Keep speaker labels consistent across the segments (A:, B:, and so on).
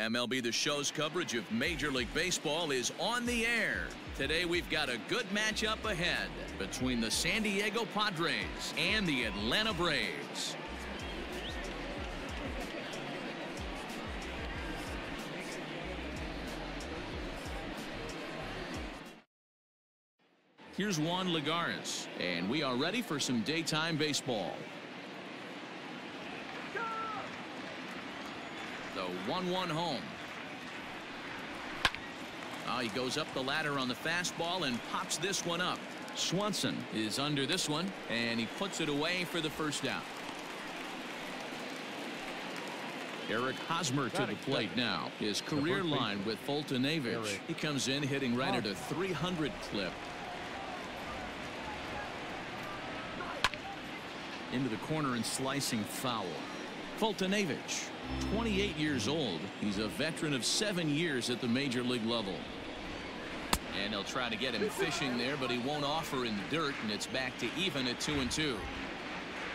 A: MLB The Show's coverage of Major League Baseball is on the air. Today we've got a good matchup ahead between the San Diego Padres and the Atlanta Braves. Here's Juan Lagares, and we are ready for some daytime baseball. 1-1 home. Oh, he goes up the ladder on the fastball and pops this one up. Swanson is under this one, and he puts it away for the first down. Eric Hosmer to the plate now. His career line with Foltynewicz. He comes in hitting right at a 300 clip. Into the corner and slicing foul. Foltynewicz, 28 years old. He's a veteran of seven years at the major league level. And they'll try to get him fishing there, but he won't offer in the dirt, and it's back to even at two and two.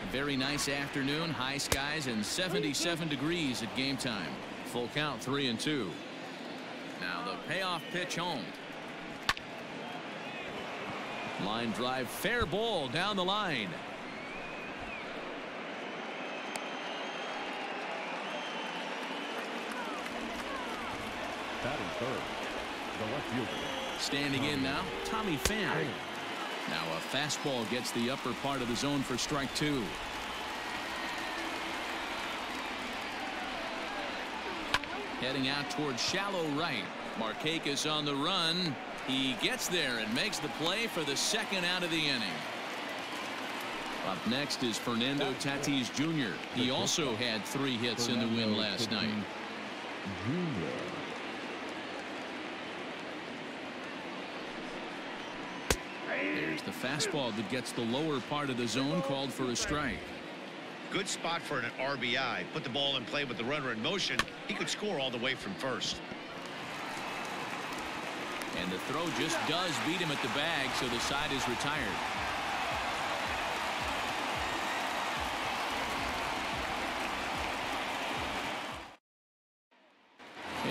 A: A very nice afternoon, high skies, and 77 degrees at game time. Full count, three and two. Now the payoff pitch home. Line drive, fair ball down the line.
B: Batting third, the left fielder.
A: Standing in now, Tommy Pham. Now a fastball gets the upper part of the zone for strike two. Heading out towards shallow right. Markakis on the run. He gets there and makes the play for the second out of the inning. Up next is Fernando Tatis Jr. He also had three hits in the win last night.
B: Junior.
A: There's the fastball that gets the lower part of the zone called for a strike.
C: Good spot for an RBI. Put the ball in play with the runner in motion. He could score all the way from first.
A: And the throw just does beat him at the bag, so the side is retired.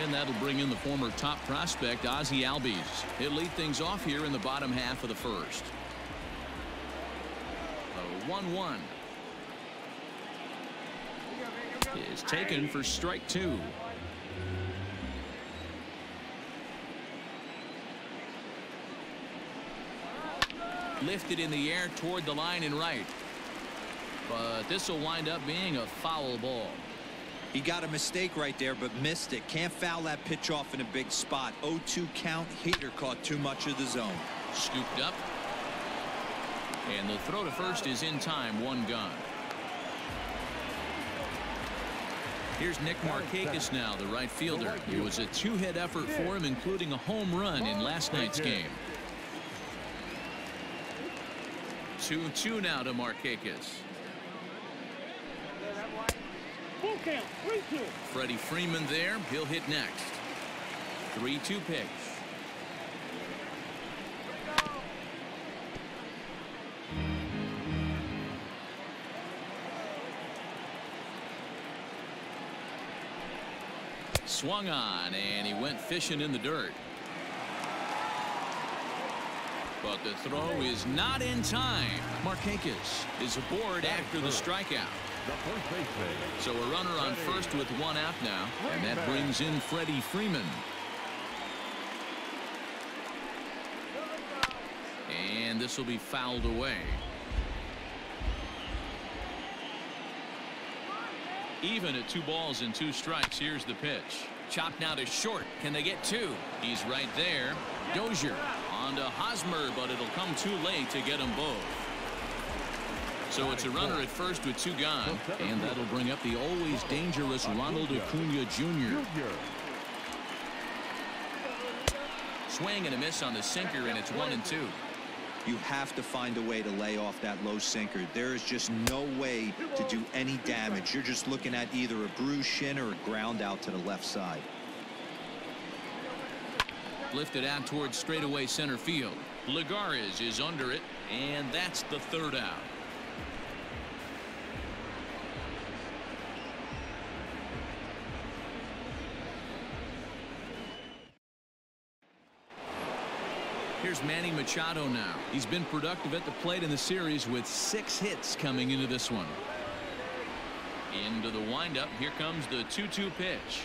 A: And that'll bring in the former top prospect, Ozzie Albies. He'll lead things off here in the bottom half of the first. The 1-1 is taken for strike two. Lifted in the air toward the line and right. But this will wind up being a foul ball.
D: He got a mistake right there, but missed it. Can't foul that pitch off in a big spot. 0-2 count. Heater caught too much of the zone.
A: Scooped up. And the throw to first is in time. One gone. Here's Nick Markakis now, the right fielder. It was a two-hit effort for him, including a home run in last night's game. 2-2 now to Markakis.
E: Full count, three two.
A: Freddie Freeman there. He'll hit next. 3-2 pitch. Swung on, and he went fishing in the dirt. But the throw is not in time. Markakis is aboard after the strikeout.
B: The first baseman.
A: So a runner on first with one out now, and that brings in Freddie Freeman. And this will be fouled away. Even at two balls and two strikes, here's the pitch. Chopped now to short. Can they get two? He's right there. Dozier on to Hosmer, but it'll come too late to get them both. So it's a runner at first with two gone, and that'll bring up the always dangerous Ronald Acuna Jr. Swing and a miss on the sinker, and it's one and two.
D: You have to find a way to lay off that low sinker. There is just no way to do any damage. You're just looking at either a bruised shin or a ground out to the left side.
A: Lifted out towards straightaway center field. Lagares is under it, and that's the third out. Here's Manny Machado now. He's been productive at the plate in the series with six hits coming into this one. Into the windup. Here comes the 2-2 pitch.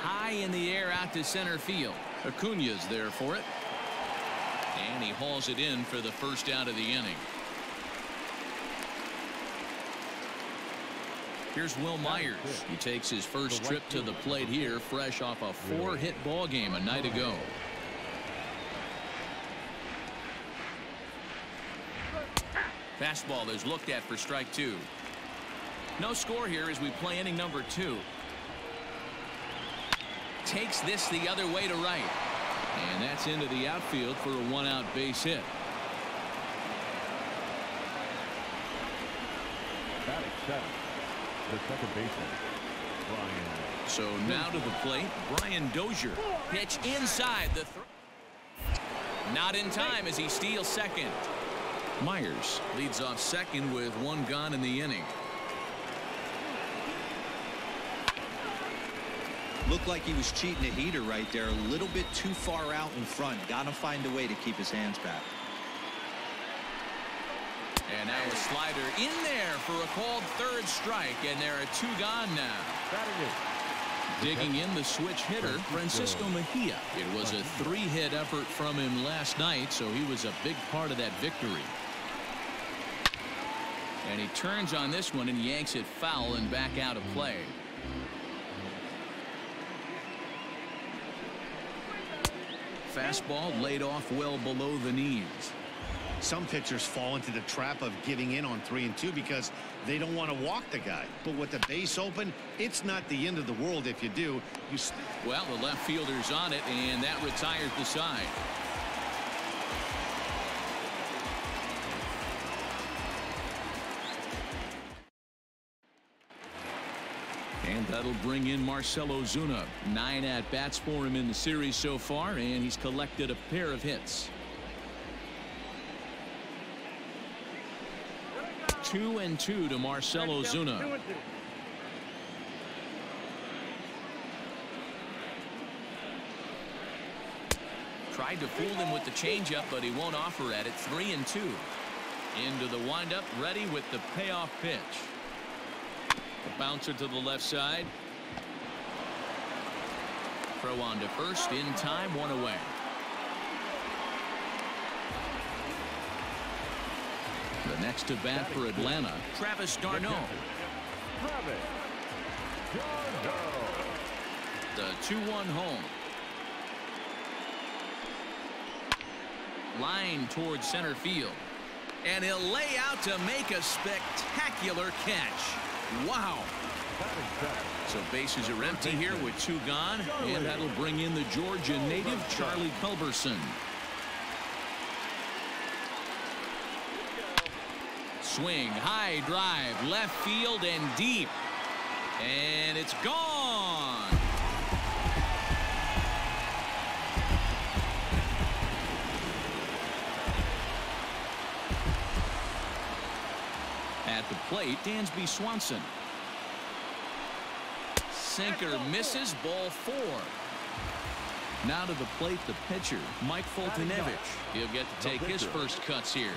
A: High in the air out to center field. Acuna's there for it. And he hauls it in for the first out of the inning. Here's Wil Myers. He takes his first trip to the plate here, fresh off a four-hit ball game a night ago. Fastball is looked at for strike two. No score here as we play inning number two. Takes this the other way to right. And that's into the outfield for a one-out base hit.
B: Batting seven. The second baseman, Brian.
A: So now to the plate, Brian Dozier. Pitch inside the Not in time as he steals second. Myers leads off second with one gone in the inning.
D: Looked like he was cheating a heater right there. A little bit too far out in front. Got to find a way to keep his hands back.
A: And now a slider in there for a called third strike. And there are two gone now. Digging in the switch hitter, Francisco Mejia. It was a three-hit effort from him last night, so he was a big part of that victory. And he turns on this one and yanks it foul and back out of play. Fastball laid off well below the knees.
C: Some pitchers fall into the trap of giving in on three and two because they don't want to walk the guy. But with the base open, it's not the end of the world if you do. You
A: well, the left fielder's on it, and that retires the side. And that'll bring in Marcell Ozuna. Nine at-bats for him in the series so far, and he's collected a pair of hits. Two and two to Marcell Ozuna. Tried to fool him with the changeup, but he won't offer at it. Three and two. Into the windup, ready with the payoff pitch. Bouncer to the left side. Throw on to first in time, one away. The next to bat for Atlanta, Travis d'Arnaud. The 2-1 home. Line towards center field. And he'll lay out to make a spectacular catch. Wow. So bases are empty here with two gone. And that'll bring in the Georgia native Charlie Culberson. Swing, high drive, left field and deep. And it's gone. Plate, Dansby Swanson. Sinker misses ball four. Now to the plate the pitcher Mike Foltynewicz. He'll get to take his first cuts here.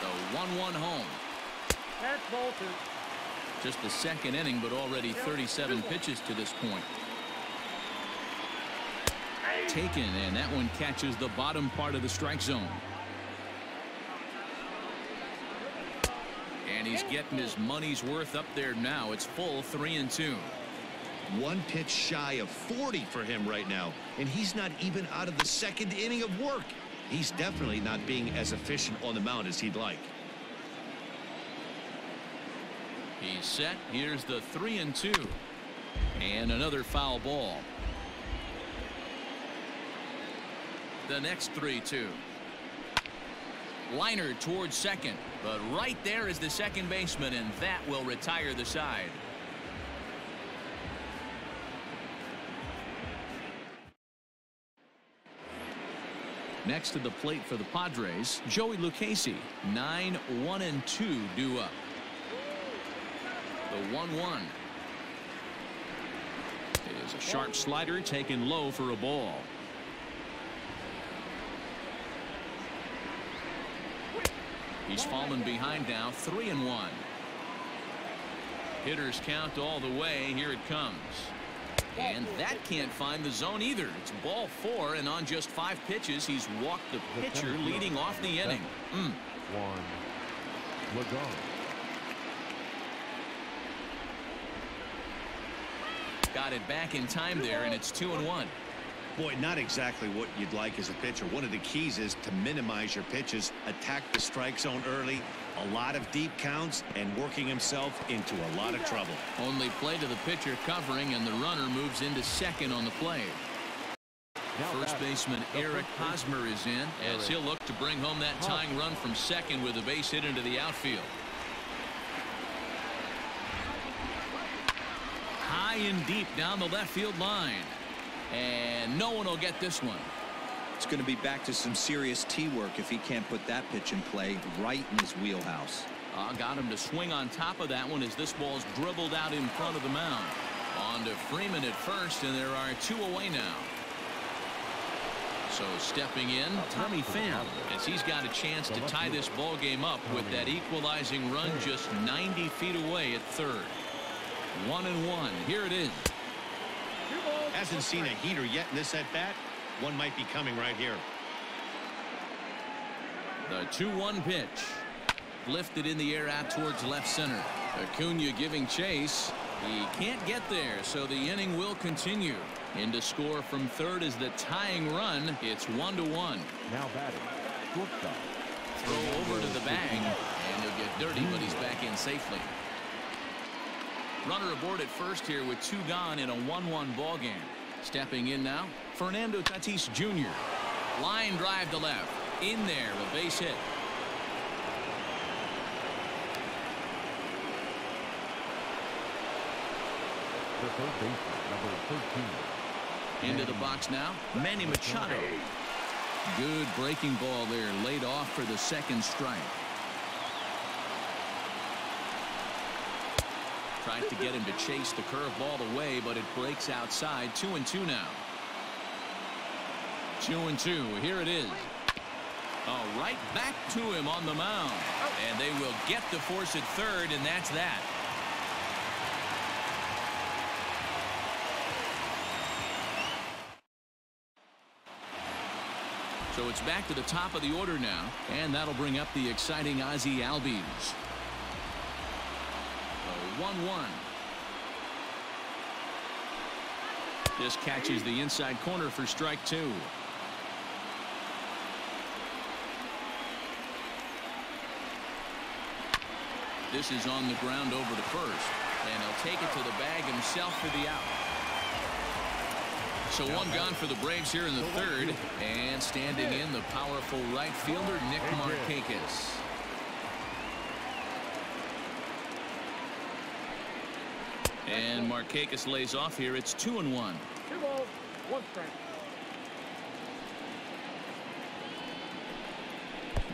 A: The 1-1 home.
E: That's Bolton.
A: Just the second inning but already 37 pitches to this point. Taken and that one catches the bottom part of the strike zone. And he's getting his money's worth up there now. It's full three and two.
C: One pitch shy of 40 for him right now, and he's not even out of the second inning of work. He's definitely not being as efficient on the mound as he'd like.
A: He's set. Here's the three and two. And another foul ball. The next 3-2. Liner towards second, but right there is the second baseman, and that will retire the side. Next to the plate for the Padres, Joey Lucchesi, 9 1 and 2 due up. The 1 1. It is a sharp slider taken low for a ball. He's fallen behind now 3 and 1. Hitters count all the way. Here it comes. And that can't find the zone either. It's ball four, and on just five pitches, he's walked the pitcher leading off the inning. Mm.
B: One.
A: Got it back in time there, and it's two and one.
C: Boy, not exactly what you'd like as a pitcher. One of the keys is to minimize your pitches, attack the strike zone early, a lot of deep counts, and working himself into a lot of trouble.
A: Only play to the pitcher covering, and the runner moves into second on the play. First baseman Eric Hosmer is in as he'll look to bring home that tying run from second with a base hit into the outfield. High and deep down the left field line. And no one will get this one.
D: It's going to be back to some serious T work if he can't put that pitch in play right in his wheelhouse.
A: Uh, got him to swing on top of that one as this ball's dribbled out in front of the mound. On to Freeman at first, and there are two away now. So stepping in, Tommy Pham, as he's got a chance to tie this ball game up with that equalizing run just 90 feet away at third. One and one. Here it is.
C: Hasn't seen a heater yet in this at bat. One might be coming right here.
A: The 2-1 pitch. Lifted in the air out towards left center. Acuna giving chase. He can't get there, so the inning will continue. In to score from third is the tying run. It's one to one.
B: Now batting. Shortstop.
A: Throw over to the bag, and he'll get dirty, but he's back in safely. Runner aboard at first here with two gone in a 1-1 ball game. Stepping in now, Fernando Tatis Jr. Line drive to left. In there, a base hit.
B: The third baseman, number 13.
A: Into the box now, Manny Machado. Good breaking ball there, laid off for the second strike. Tried to get him to chase the curveball away, but it breaks outside. Two and two now. Two and two. Here it is. Oh, right back to him on the mound. And they will get the force at third, and that's that. So it's back to the top of the order now, and that'll bring up the exciting Ozzie Albies. The 1-1. This catches the inside corner for strike two. This is on the ground over to first, and he'll take it to the bag himself for the out. So one gone for the Braves here in the third. And standing in the powerful right fielder, Nick Markakis. And Markakis lays off here. It's two and one.
E: Two balls, one strike.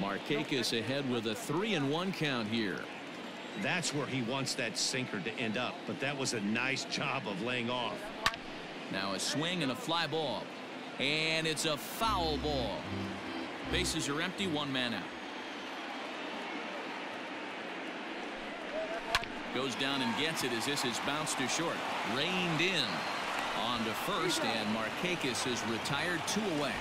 A: Markakis ahead with a three and one count here.
C: That's where he wants that sinker to end up. But that was a nice job of laying off.
A: Now a swing and a fly ball. And it's a foul ball. Bases are empty, one man out. Goes down and gets it as this is bounced to short. Reined in. On to first, and Markakis is retired two away.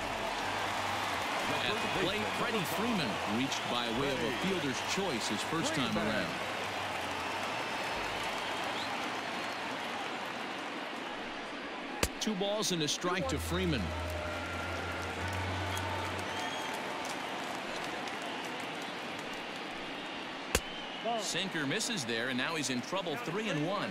A: At the plate, Freddie Freeman reached by way of a fielder's choice his first time around. Two balls and a strike to Freeman. Sinker misses there, and now he's in trouble three and one.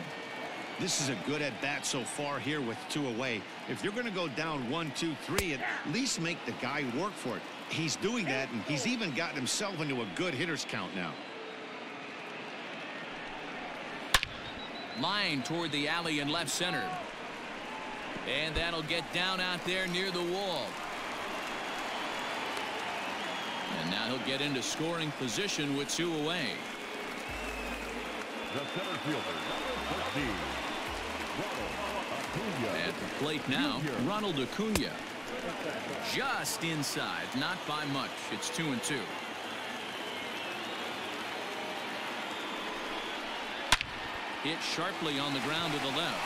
C: This is a good at bat so far here with two away. If you're going to go down one, two, three, at least make the guy work for it. He's doing that, and he's even gotten himself into a good hitter's count now.
A: Line toward the alley in left center. And that'll get down out there near the wall. And now he'll get into scoring position with two away.
B: The center fielder, number 13, Ronald Acuna.
A: At the plate now, Ronald Acuna. Just inside, not by much. It's two and two. Hit sharply on the ground to the left.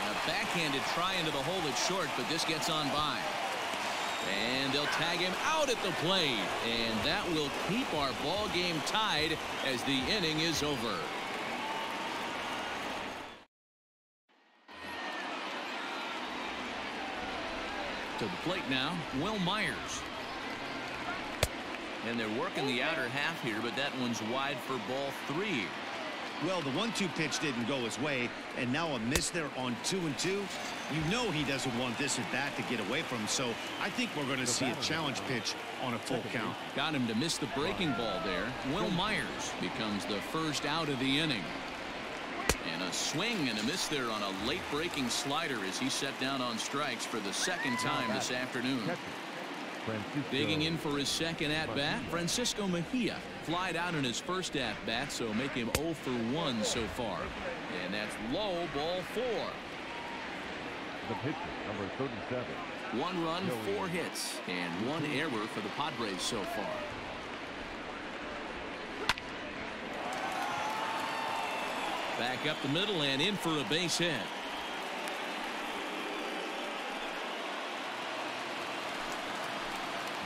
A: And a backhanded try into the hole that's short, but this gets on by. And they'll tag him out at the plate. And that will keep our ball game tied as the inning is over. To the plate now, Wil Myers. And they're working the outer half here, but that one's wide for ball three.
C: Well, the one-two pitch didn't go his way, and now a miss there on two and two. You know he doesn't want this at bat to get away from him, so I think we're going to see a challenge pitch on a full count.
A: Got him to miss the breaking ball there. Wil Myers becomes the first out of the inning. And a swing and a miss there on a late breaking slider as he set down on strikes for the second time this afternoon.
B: Francisco
A: Digging in for his second at bat, Francisco Mejia flied out in his first at bat, so make him 0 for 1 so far. And that's low ball four.
B: The pitcher, number 37,
A: One run, four hits, and one error for the Padres so far. Back up the middle and in for a base hit.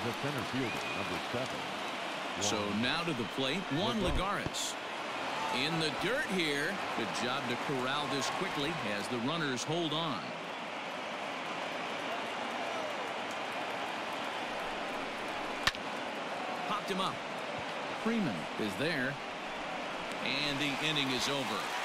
B: the center fielder, number 7.
A: So now to the plate, Juan Lagares. In the dirt here. Good job to corral this quickly as the runners hold on. Popped him up. Freeman is there. And the inning is over.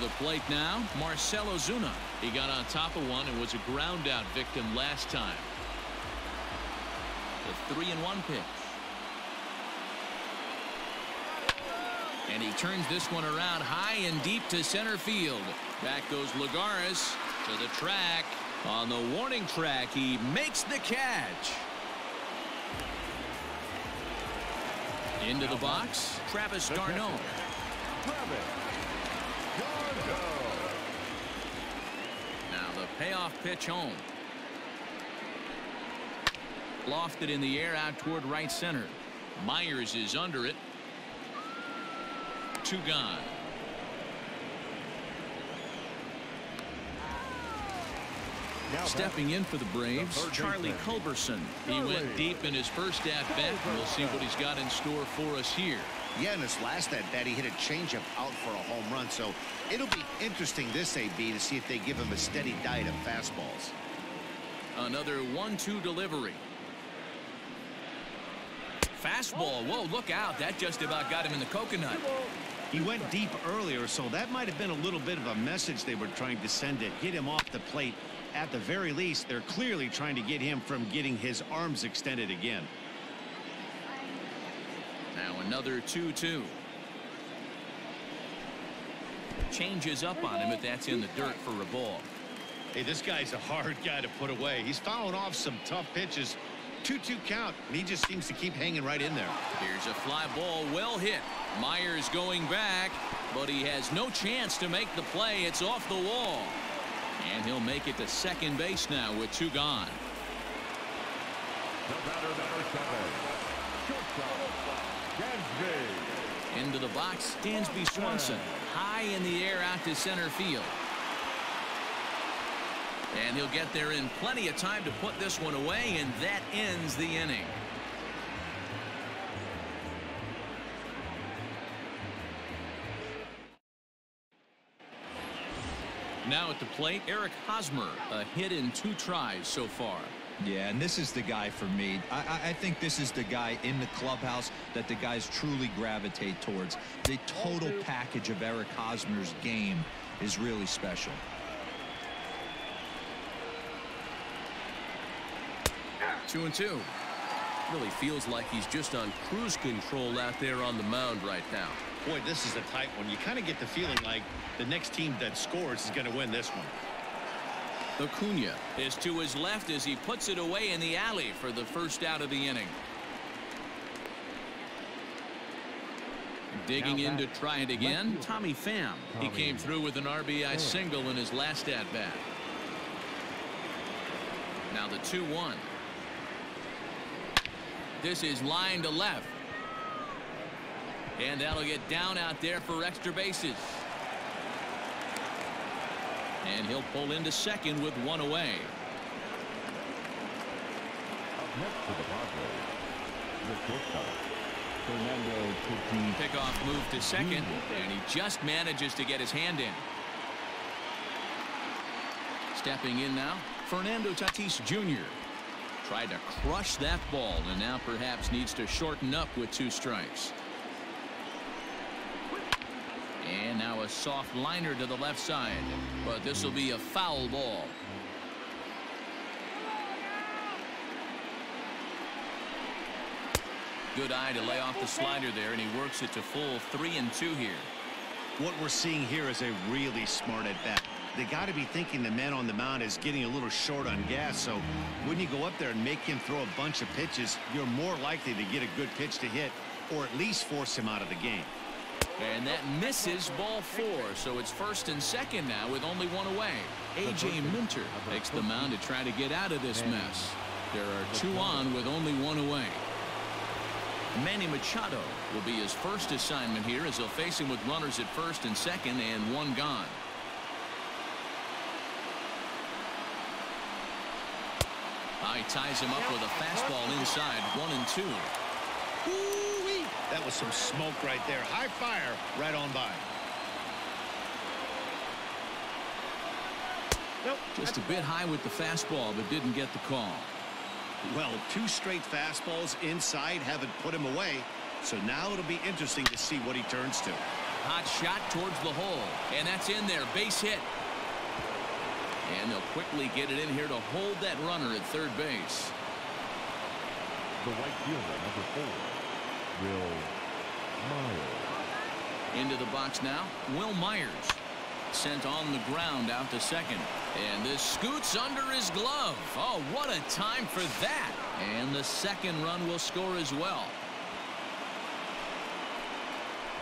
A: The plate now, Marcell Ozuna. He got on top of one and was a ground out victim last time. The three and one pitch. And he turns this one around high and deep to center field. Back goes Lagares to the track. On the warning track, he makes the catch. Into the box, Travis d'Arnaud.
B: Travis Gargo.
A: Now the payoff pitch home. Lofted in the air out toward right center. Myers is under it. Two gone.
B: Now
A: Stepping in for the Braves,
B: The
A: Charlie. Culberson. He went deep in his first at bat. We'll see what he's got in store for us here.
C: Yeah, in his last at bat, he hit a changeup out for a home run, so it'll be interesting this AB to see if they give him a steady diet of fastballs.
A: Another 1-2 delivery. Fastball. Whoa, look out. That just about got him in the coconut.
C: He went deep earlier, so that might have been a little bit of a message they were trying to send to get him off the plate. At the very least, they're clearly trying to get him from getting his arms extended again.
A: Now another 2-2. Changes up on him if that's in the dirt for a ball.
C: Hey, this guy's a hard guy to put away. He's fouling off some tough pitches. 2-2 count, and he just seems to keep hanging right in there.
A: Here's a fly ball well hit. Myers going back, but he has no chance to make the play. It's off the wall. And he'll make it to second base now with two gone.
B: The batter, number 7. Shortstop, Dansby.
A: Into the box, Dansby Swanson. High in the air out to center field. And he'll get there in plenty of time to put this one away, and that ends the inning. Now at the plate, Eric Hosmer, a hit in two tries so far.
D: Yeah, and this is the guy for me. I, I, I think this is the guy in the clubhouse that the guys truly gravitate towards. The total package of Eric Hosmer's game is really special.
A: Two and two. Really feels like he's just on cruise control out there on the mound right now.
C: Boy, this is a tight one. You kind of get the feeling like the next team that scores is going to win this one.
A: Acuna is to his left as he puts it away in the alley for the first out of the inning. Digging in to try it again, Tommy Pham. He came through with an RBI single in his last at bat. Now the 2-1. This is line to left. And that'll get down out there for extra bases. And he'll pull into second with one away.
B: Next to the Padres,
A: Pickoff move to second, and he just manages to get his hand in. Stepping in now, Fernando Tatis Jr. Tried to crush that ball, and now perhaps needs to shorten up with two strikes. And now a soft liner to the left side, but this will be a foul ball. Good eye to lay off the slider there, and he works it to full three and two here.
C: What we're seeing here is a really smart at bat. They got to be thinking the man on the mound is getting a little short on gas. So when you go up there and make him throw a bunch of pitches, you're more likely to get a good pitch to hit or at least force him out of the game.
A: And that misses ball four. So it's first and second now with only one away. A.J. Minter takes the mound to try to get out of this mess. There are two on with only one away. Manny Machado will be his first assignment here as he'll face him with runners at first and second and one gone. He ties him up with a fastball inside one and two.
C: That was some smoke right there. High fire right on by.
E: Nope.
A: Just a bit high with the fastball but didn't get the call.
C: Well, two straight fastballs inside haven't put him away. So now it'll be interesting to see what he turns to.
A: Hot shot towards the hole. And that's in there. Base hit. And they'll quickly get it in here to hold that runner at third base.
B: The right fielder, number four, Wil Myers.
A: Into the box now. Wil Myers sent on the ground out to second. And this scoots under his glove. Oh, what a time for that. And the second run will score as well.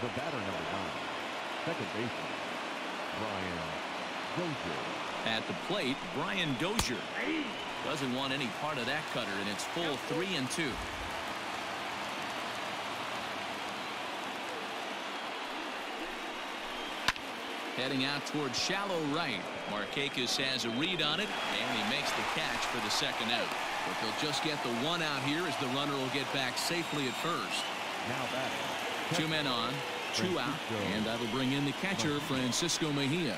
B: The batter, number nine, second baseman, Brian Dozier.
A: At the plate, Brian Dozier doesn't want any part of that cutter, and it's full three and two. Heading out toward shallow right. Markakis has a read on it, and he makes the catch for the second out. But they'll just get the one out here as the runner will get back safely at first.
B: Now batting.
A: Two men on, two out, and that'll bring in the catcher, Francisco Mejia.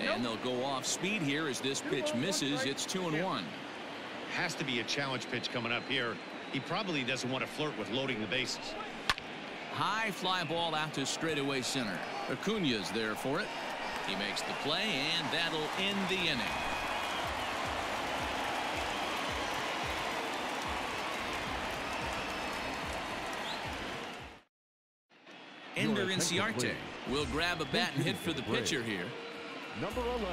A: And they'll go off speed here as this pitch misses. It's two and one.
C: Has to be a challenge pitch coming up here. He probably doesn't want to flirt with loading the bases.
A: High fly ball out to straightaway center. Acuna's there for it. He makes the play, and that'll end the inning. Ender Inciarte will grab a bat and hit for the pitcher here.
B: Number 11,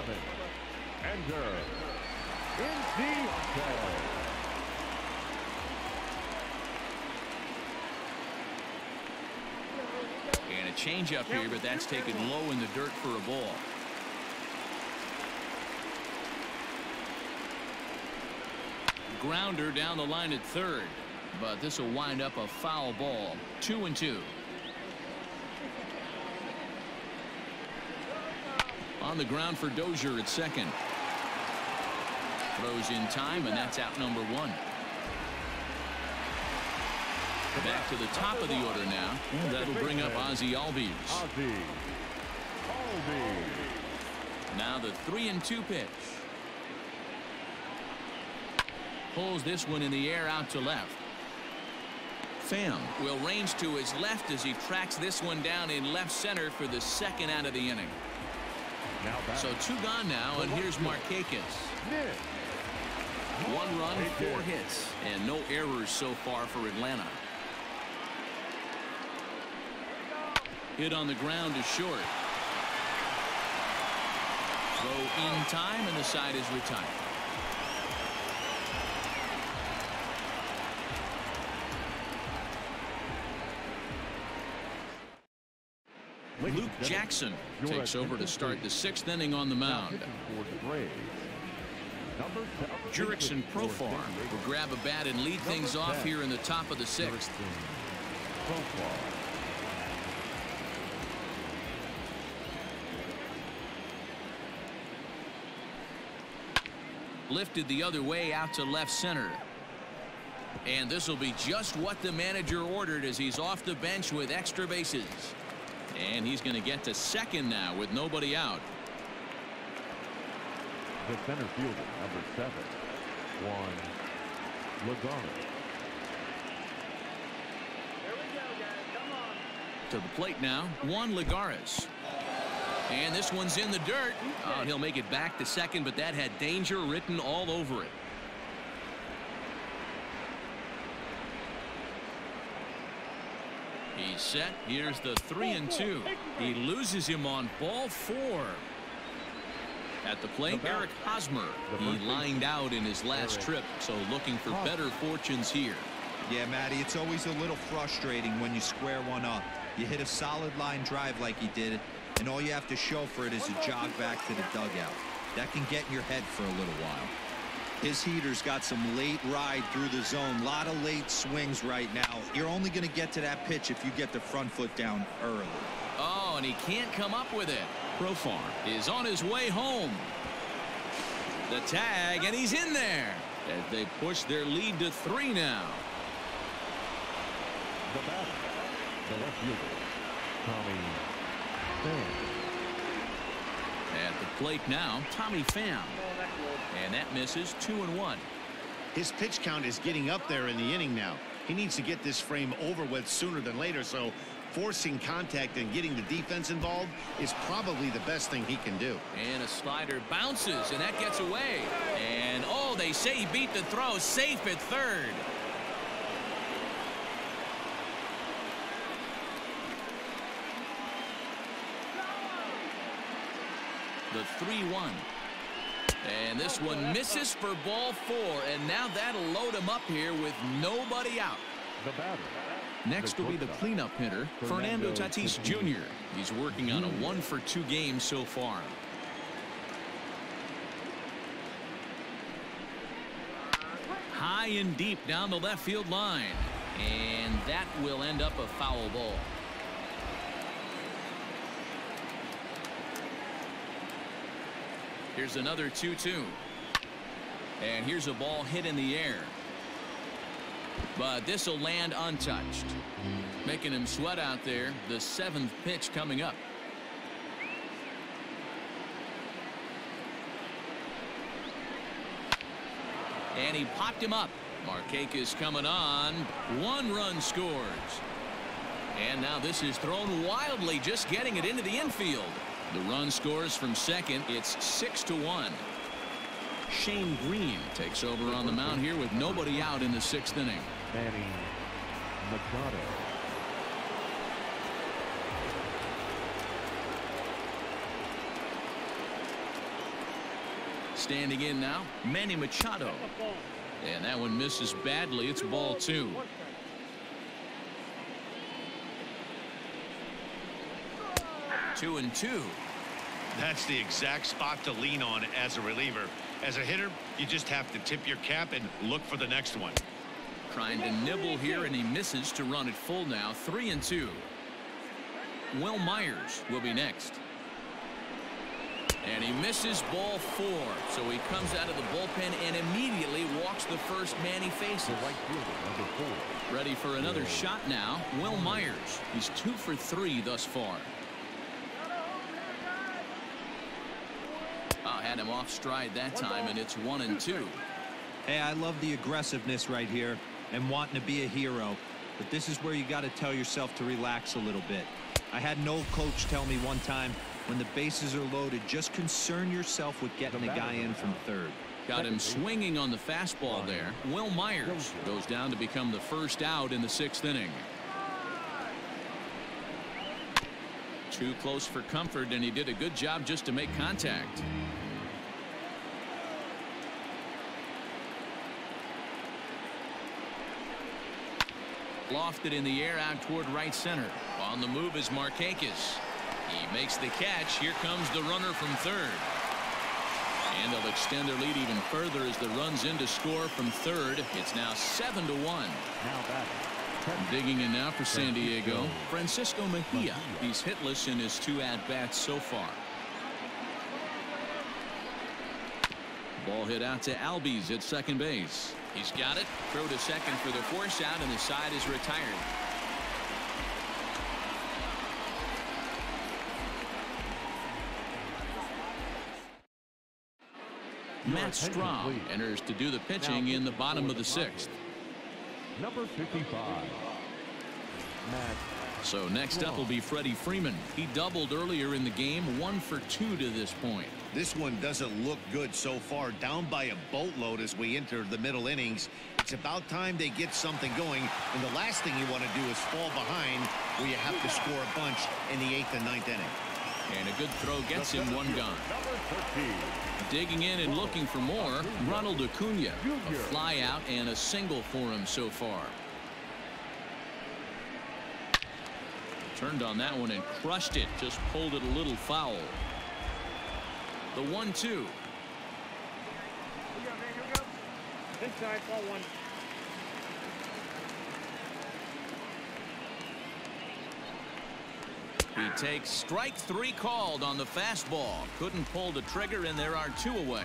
B: Ender Inciarte.
A: And a changeup here, but that's taken low in the dirt for a ball. Grounder down the line at third, but this will wind up a foul ball. Two and two. On the ground for Dozier at second. Throws in time, and that's out number one. Back to the top of the order now. That'll bring up Ozzie Albies.
B: Ozzie
A: Now the three and two pitch. Pulls this one in the air out to left. Pham will range to his left as he tracks this one down in left center for the second out of the inning.
B: Now.
A: So two gone now, and here's.
B: Nick.
A: One run, four hits, and no errors so far for Atlanta. Hit on the ground is short. Throw in time, and the side is retired. Luke Jackson takes over to start the sixth inning on the mound. Jurickson Profar will grab a bat and lead things off here in the top of the sixth. Lifted the other way out to left center. And this will be just what the manager ordered as he's off the bench with extra bases. And he's going to get to second now with nobody out.
B: The center fielder, number seven, Juan Lagares. Here we go, guys! Come on.
A: To the plate now, Juan Lagares. And this one's in the dirt. Oh, he'll make it back to second, but that had danger written all over it. He's set. Here's the three and two. He loses him on ball four. At the plate, Eric Hosmer. He lined out in his last trip, so looking for better fortunes here.
D: Yeah, Matty, it's always a little frustrating when you square one up. You hit a solid line drive like he did, and all you have to show for it is a jog back to the dugout. That can get in your head for a little while. His heater's got some late ride through the zone. A lot of late swings right now. You're only going to get to that pitch if you get the front foot down early.
A: Oh, and he can't come up with it. Profar is on his way home. The tag, and he's in there as they push their lead to three now.
B: The batter, the left fielder, Tommy Pham.
A: At the plate now, Tommy Pham. And that misses two and one.
C: His pitch count is getting up there in the inning now. He needs to get this frame over with sooner than later, so forcing contact and getting the defense involved is probably the best thing he can do.
A: And a slider bounces, and that gets away. And, oh, they say he beat the throw. Safe at third. The 3-1. And this one misses for ball four. And now that'll load him up here with nobody out.
B: The batter.
A: Next will be the cleanup hitter, Fernando Tatis Jr. He's working on a one for two game so far. High and deep down the left field line. And that will end up a foul ball. Here's another 2-2. And here's a ball hit in the air. But this will land untouched. Making him sweat out there. The seventh pitch coming up. And he popped him up. Markakis coming on. One run scores. And now this is thrown wildly, just getting it into the infield. The run scores from second. It's six to one. Shane Greene takes over on the mound here with nobody out in the sixth inning.
B: Manny Machado.
A: Standing in now, Manny Machado. And that one misses badly. It's ball two. Two and two.
C: That's the exact spot to lean on as a reliever. As a hitter, you just have to tip your cap and look for the next one.
A: Trying to nibble here, and he misses to run it full now. Three and two. Wil Myers will be next. And he misses ball four. So he comes out of the bullpen and immediately walks the first man he faces.
B: The right fielder, number four.
A: Ready for another shot now. Wil Myers. He's two for three thus far. Oh, had him off stride that time, and it's one and two.
D: Hey, I love the aggressiveness right here and wanting to be a hero. But this is where you got to tell yourself to relax a little bit. I had an old coach tell me one time, when the bases are loaded, just concern yourself with getting the guy in from third.
A: Got him swinging on the fastball there. Wil Myers goes down to become the first out in the sixth inning. Too close for comfort, and he did a good job just to make contact. Lofted in the air out toward right center. On the move is Markakis. He makes the catch. Here comes the runner from third. And they'll extend their lead even further as the runs in to score from third. It's now 7 to 1.
B: Now back.
A: Digging in now for San Diego, Francisco Mejia. He's hitless in his two at-bats so far. Ball hit out to Albies at second base. He's got it. Throw to second for the force out, and the side is retired. Matt Strahm enters to do the pitching in the bottom of the sixth.
B: Number 55. Matt.
A: So next up will be Freddie Freeman. He doubled earlier in the game, one for two to this point.
C: This one doesn't look good so far. Down by a boatload as we enter the middle innings. It's about time they get something going. And the last thing you want to do is fall behind where you have to score a bunch in the eighth and ninth inning.
A: And a good throw gets him one gone. Digging in and looking for more, Ronald Acuna. A fly out and a single for him so far. Turned on that one and crushed it. Just pulled it a little foul. The one two.
E: Here we go, man. Here we go. Inside, ball one.
A: He takes strike three called on the fastball. Couldn't pull the trigger and there are two away.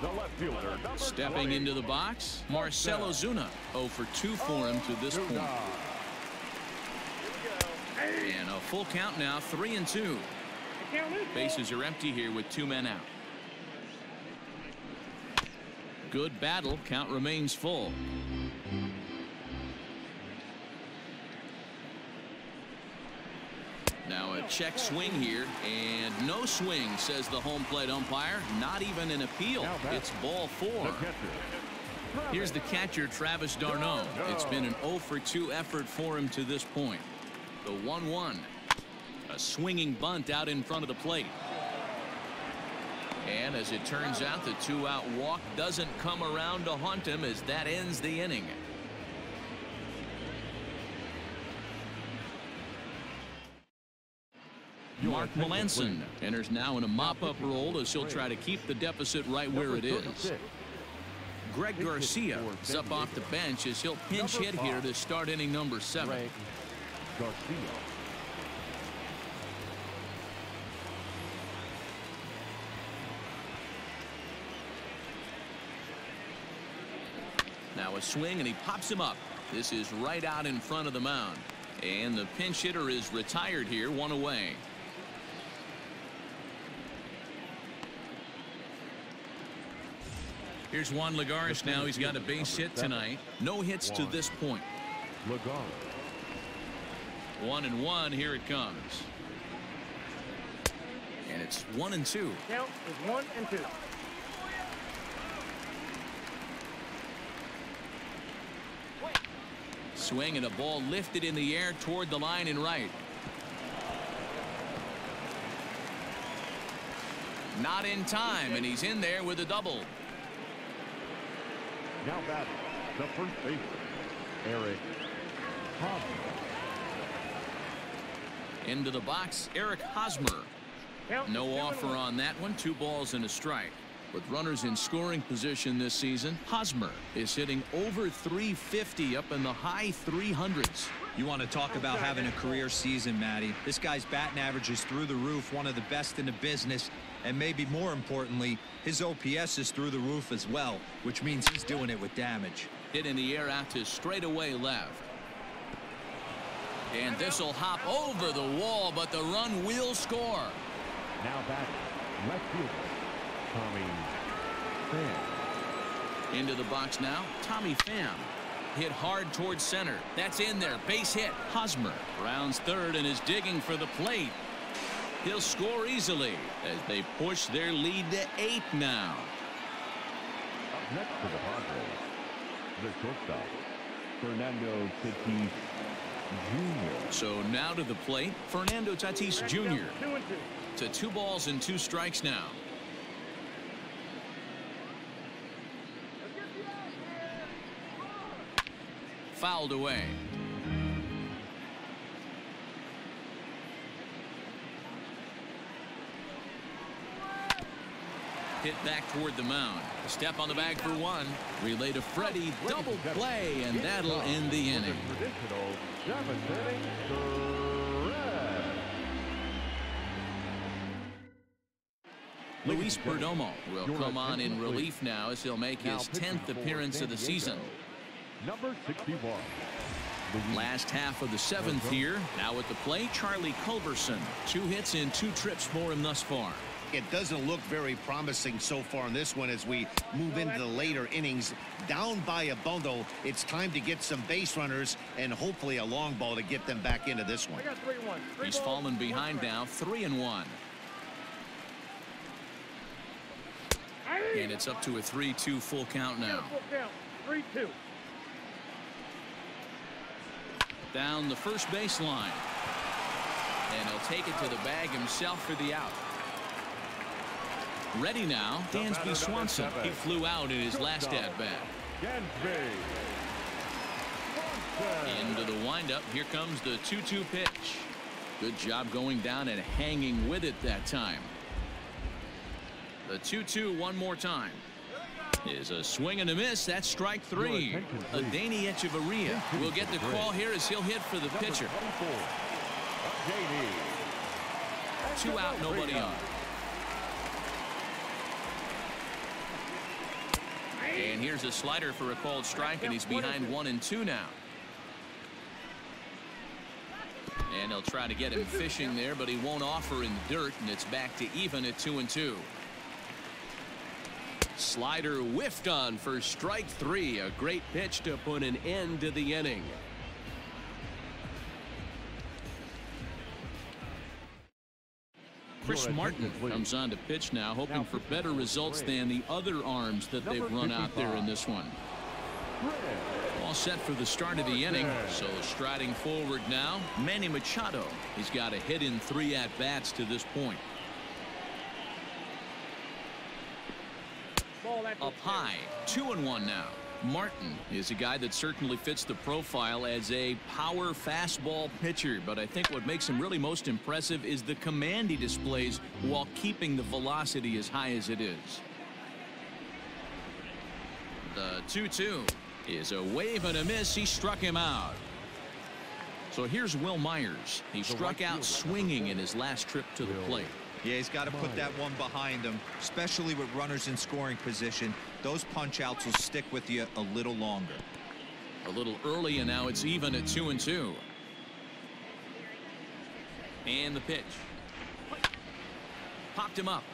B: The left fielder.
A: Stepping
B: 20.
A: into the box, Marcell Ozuna. 0 for 2 for him to this point. And a full count now, 3 and 2.
E: The count is
A: Bases are empty here with two men out. Good battle. Count remains full. Now a check swing here and no swing says the home plate umpire. Not even an appeal. It's ball four. Here's the catcher Travis d'Arnaud it's been an 0 for 2 effort for him to this point. The 1-1 a swinging bunt out in front of the plate and as it turns out the two out walk doesn't come around to haunt him as that ends the inning Mark Melancon enters now in a mop-up role as he'll try to keep the deficit right where it is.
B: 36.
A: Greg Garcia is up off the bench as he'll pinch hit here to start inning number seven.
B: Garcia.
A: Now a swing and he pops him up. This is right out in front of the mound. And the pinch hitter is retired here, one away. Here's Juan Lagares now. He's got a base hit tonight. No hits to this point.
B: Lagar.
A: One and one. Here it comes. And it's one and two.
E: count is one and two.
A: Swing and a ball lifted in the air toward the line and right. Not in time, and he's in there with a double.
B: Now batting. The first baseman. Eric Hosmer.
A: Into the box, Eric Hosmer. No
E: is two and
A: offer on that one. Two balls and a strike. With runners in scoring position this season, Hosmer is hitting over 350 up in the high 300s.
D: You want to talk about having a career season, Matty. This guy's batting average is through the roof, one of the best in the business. And maybe more importantly, his OPS is through the roof as well, which means he's doing it with damage.
A: Hit in the air out to straightaway left. And this will hop over the wall, but the run will score.
B: Now back, Left fielder. Tommy Pham.
A: Into the box now, Tommy Pham. Hit hard towards center. That's in there. Base hit. Hosmer rounds third and is digging for the plate. He'll score easily as they push their lead to eight now.
B: Up next for the Padres, the shortstop, Fernando Tatis Jr.
A: So now to the plate, Fernando Tatis Jr.
E: Two and two.
A: to two balls and two strikes now. Fouled away. Hit back toward the mound. Step on the bag for one. Relay to Freddie. Double play, and that'll end the inning.
B: Traditional seventh inning threat.
A: Luis Perdomo will come on in relief now as he'll make his 10th appearance of the season.
B: Number 61. Luis
A: Last half of the seventh here. Now at the play, Charlie Culberson. Two hits in two trips for him thus far.
C: It doesn't look very promising so far in this one as we move into the later innings. Down by a bundle, it's time to get some base runners and hopefully a long ball to get them back into this one.
E: Three one. Three
A: He's
E: balls,
A: fallen behind now, three and one. And it's up to a 3-2 full count now.
E: Three two.
A: Down the first baseline. And he'll take it to the bag himself for the out. Ready now, Dansby Swanson. He flew out in his last at-bat. Into the windup. Here comes the 2-2 pitch. Good job going down and hanging with it that time. The 2-2 one more time. Is a swing and a miss. That's strike three.
B: attention,
A: Adeiny Hechavarria will get the call here as he'll hit for the pitcher. Two out, nobody on. And here's a slider for a called strike, and he's behind one and two now. And they'll try to get him fishing there, but he won't offer in the dirt, and it's back to even at two and two. Slider whiffed on for strike three. A great pitch to put an end to the inning. Chris Martin comes on to pitch now, hoping for better results than the other arms that they've run out there in this one. All set for the start of the inning. So striding forward now, Manny Machado. He's got a hit in three at bats to this point.
E: Ball that
A: Up high, two and one now. Martin is a guy that certainly fits the profile as a power fastball pitcher, but I think what makes him really most impressive is the command he displays while keeping the velocity as high as it is. The 2-2 is a wave and a miss. He struck him out. So here's Wil Myers. He struck out swinging in his last trip to the plate.
D: Yeah, he's got to put that one behind him, especially with runners in scoring position. Those punch outs will stick with you a little longer.
A: A little early, and now it's even at two and two. And the pitch. Popped him up.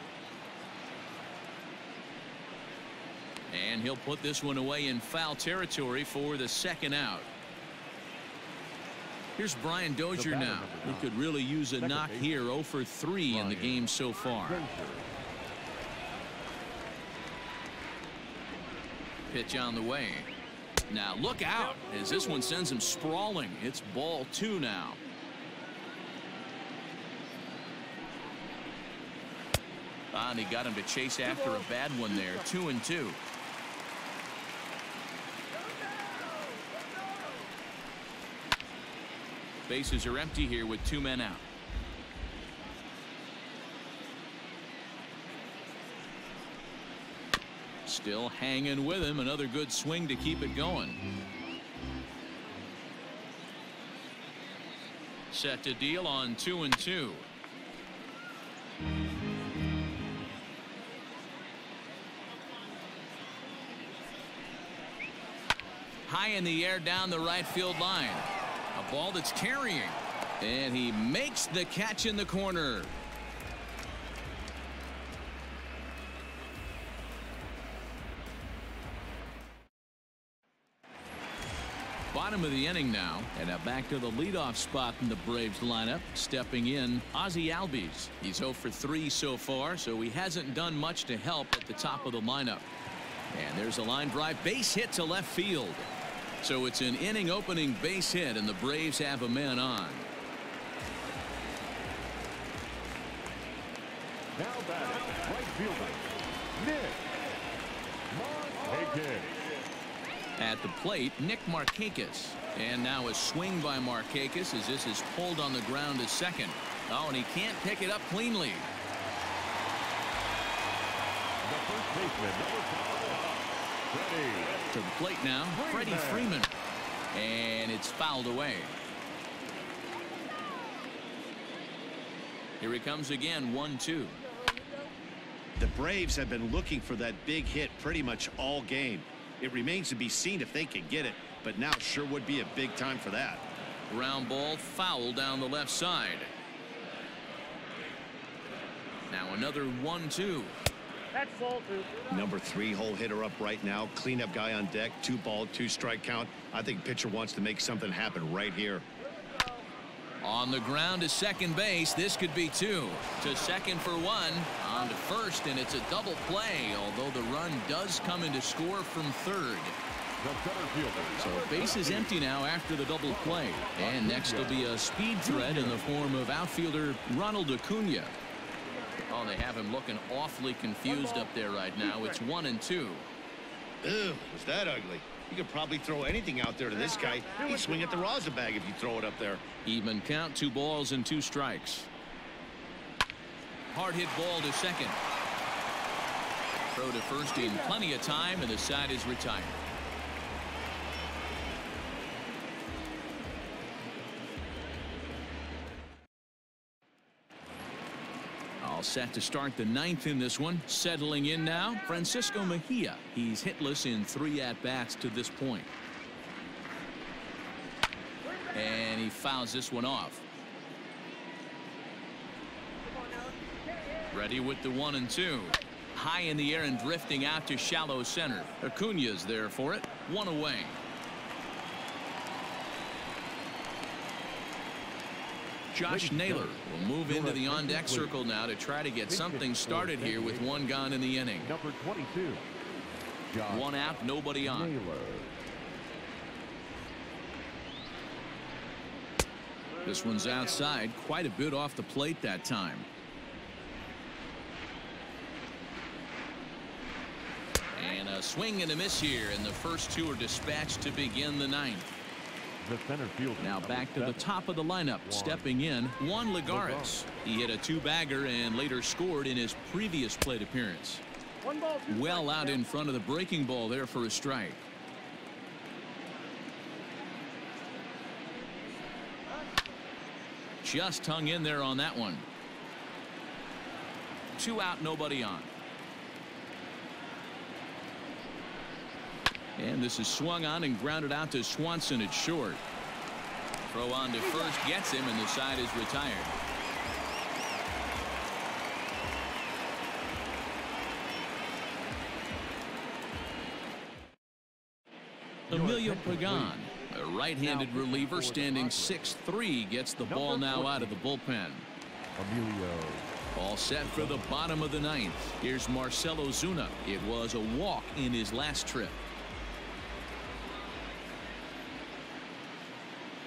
A: And he'll put this one away in foul territory for the second out. Here's Brian Dozier now. He could really use a
B: Second
A: knock here 0 for 3 in the game so far. Pitch on the way. Now look out as this one sends him sprawling. It's ball two now. Ah, and he got him to chase after a bad one there. Two and two. Bases are empty here with two men out. Still hanging with him. Another good swing to keep it going. Set to deal on two and two. High in the air down the right field line. A ball that's carrying. And he makes the catch in the corner. bottom of the inning now. And now back to the leadoff spot in the Braves lineup. Stepping in, Ozzie Albies. He's 0 for 3 so far, so he hasn't done much to help at the top of the lineup. And there's a line drive base hit to left field. So it's an inning opening base hit, and the Braves have a man on.
B: Now batting, right fielder, Nick Markakis.
A: At the plate, Nick Markakis. And now a swing by Markakis as this is pulled on the ground to second. Oh, and he can't pick it up cleanly.
B: The first baseman, number five.
A: To the plate now, Freddie Freeman. And it's fouled away. Here he comes again, 1-2.
C: The Braves have been looking for that big hit pretty much all game. It remains to be seen if they can get it, but now sure would be a big time for that.
A: Ground ball foul down the left side. Now another 1-2.
E: That's full two.
C: Number three hole hitter up right now. Cleanup guy on deck. Two ball, two strike count. I think pitcher wants to make something happen right here.
A: On the ground to second base. This could be two. To second for one. On to first, and it's a double play, although the run does come into score from third.
B: The center fielder.
A: So base is empty now after the double play. And next will be a speed threat in the form of outfielder Ronald Acuna. Oh, they have him looking awfully confused up there right now. It's one and two.
C: Ew, was that ugly? You could probably throw anything out there to this guy. He'd swing at the rosin bag if you throw it up there.
A: Even count, two balls and two strikes. Hard hit ball to second. Throw to first in plenty of time, and the side is retired. Set to start the ninth in this one. Settling in now, Francisco Mejia. He's hitless in three at-bats to this point. And he fouls this one off. Ready with the one and two. High in the air and drifting out to shallow center. Acuna's there for it. One away. Josh Naylor will move into the on-deck circle now to try to get something started here with one gone in the inning.
B: Number 22.
A: One out, nobody on. This one's outside, quite a bit off the plate that time. And a swing and a miss here, and the first two are dispatched to begin the ninth.
B: The center fielder.
A: Now back to the top of the lineup, stepping in, Juan Lagares. He hit a two-bagger and later scored in his previous plate appearance.
E: One ball, two
A: Well
E: strikes,
A: out
E: man.
A: in front of the breaking ball there for a strike. Just hung in there on that one. Two out, nobody on. And this is swung on and grounded out to Swanson at short. Throw on to first gets him, and the side is retired. Emilio Pagan, a right-handed reliever standing 6-3, gets the ball now out of the bullpen.
B: Emilio.
A: All set for the bottom of the ninth. Here's Marcell Ozuna. It was a walk in his last trip.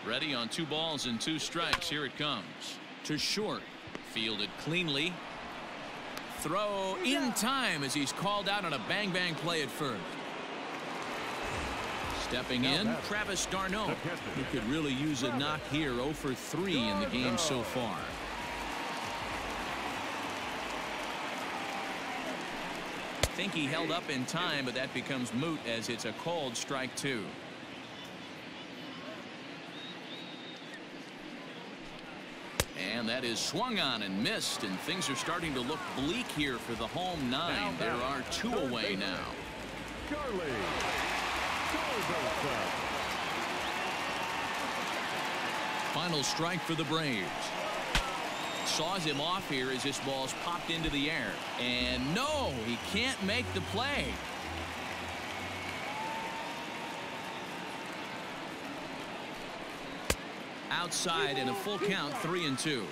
A: Ready on two balls and two strikes. Here it comes. To short. Fielded cleanly. Throw in time as he's called out on a bang-bang play at first. Stepping in. Travis
B: d'Arnaud.
A: Who could really use a knock here 0 for 3 in the game so far. think he held up in time, but that becomes moot as it's a called strike two. And that is swung on and missed, and things are starting to look bleak here for the home nine. There are two away now.
B: Charlie.
A: Final strike for the Braves. Saws him off here as this ball's popped into the air. And no, he can't make the play. Outside and a full count three and two.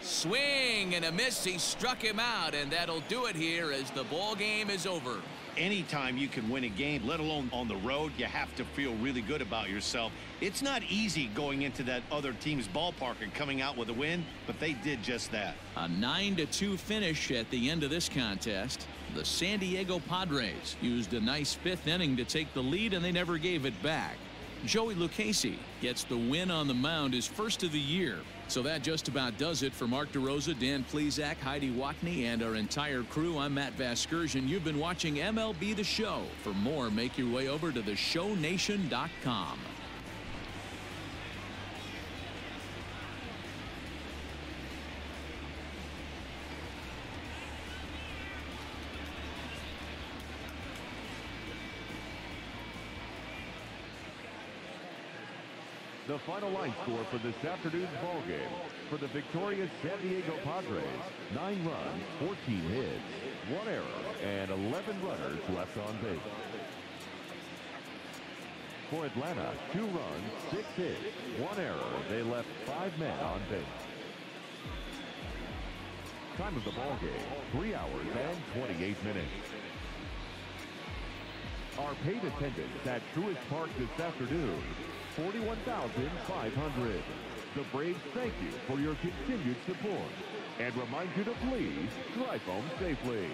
A: Swing and a miss. He struck him out, and that'll do it here as the ball game is over.
C: Anytime you can win a game, let alone on the road, you have to feel really good about yourself. It's not easy going into that other team's ballpark and coming out with a win, but they did just that.
A: A 9 to 2 finish at the end of this contest. The San Diego Padres used a nice fifth inning to take the lead, and they never gave it back. Joey Lucchesi gets the win on the mound his first of the year. So that just about does it for Mark DeRosa, Dan Plesac, Heidi Watney, and our entire crew. I'm Matt Vasgersian. You've been watching MLB The Show. For more, make your way over to theshownation.com.
B: The final line score for this afternoon's ball game for the victorious San Diego Padres, 9 runs, 14 hits, 1 error, and 11 runners left on base. For Atlanta, 2 runs, 6 hits, 1 error. They left 5 men on base. Time of the ball game, 3 hours and 28 minutes. Our paid attendance at Truist Park this afternoon 41,500. The Braves thank you for your continued support and remind you to please drive home safely.